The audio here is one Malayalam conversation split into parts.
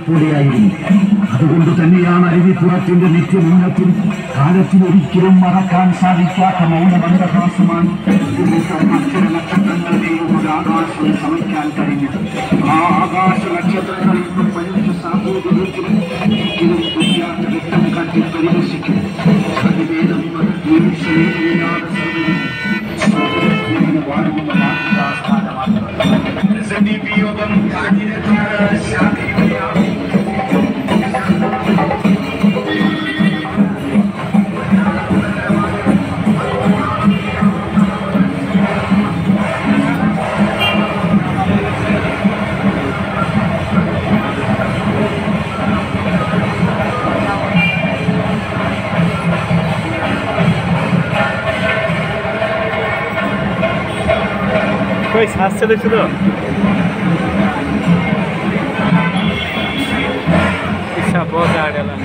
കൂടിയായിരുന്നു അതുകൊണ്ട് തന്നെയാണ് അരുവിപ്പുറത്തിന്റെ നിത്യമുന്നത്തിൽ കാലത്തിൽ ഒരിക്കലും മറക്കാൻ സാധിക്കാത്ത മൗനമന്ദഹാസമാണ് അക്ഷര ഒരു ആകാശം ശ്രമിക്കാൻ കഴിഞ്ഞത് ആ ആകാശ നക്ഷത്രങ്ങളിൽ നിന്നും മനുഷ്യ സാമൂഹികത്തിൽ ഒരിക്കലും പുതിയാത്ത വ്യക്തം കാട്ടി പരിഹസിക്കും কই শ্বাস ছেড়েছি তো। ইচ্ছা বড় গেলাম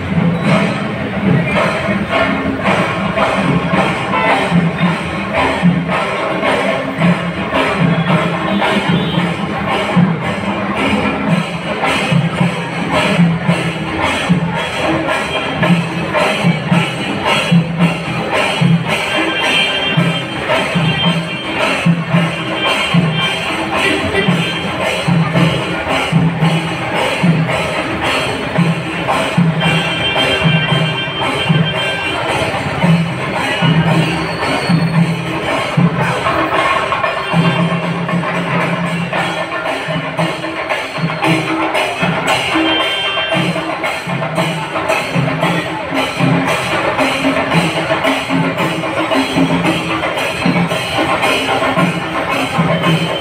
Thank you.